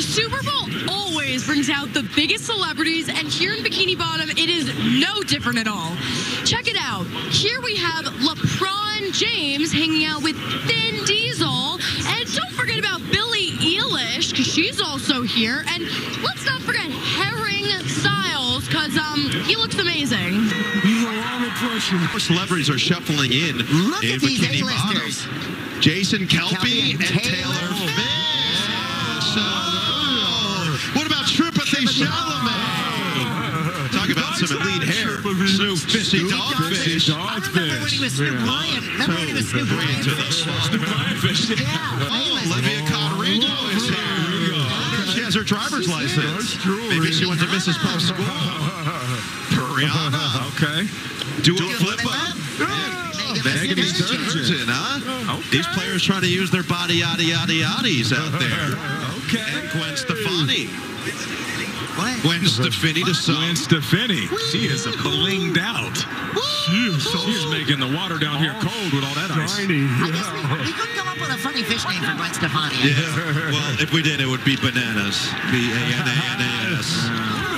The Super Bowl always brings out the biggest celebrities, and here in Bikini Bottom, it is no different at all. Check it out. Here we have LeBron James hanging out with Vin Diesel, and don't forget about Billie Eilish, because she's also here, and let's not forget Herring Styles, because um, he looks amazing. More celebrities are shuffling in Look in at these Bikini A-listers. Bottom. Jason Kelpie, Kelpie and, and Taylor, Taylor Fish. Chalamet? Talk about some elite hair. Snoop Fishy Dogfish. I remember when he was Snoop Lion. Remember when he was Snoop Lion? To the Yeah. Oh, Olivia is here. She has her driver's license. Maybe she went to Mrs. Puff School. Rihanna. Okay. Do a flip up. Sturgeon. Huh? These players trying to use their body yada yada yaddies out there. Okay. And Gwen Stefani. What? Gwen Stefani to Gwen some. Stefani. She is a blinged out. She's making the water down here oh. cold with all that ice. I guess we, we couldn't come up with a funny fish name for Gwen Stefani. Yeah. Well, if we did, it would be bananas. B A N A N A S.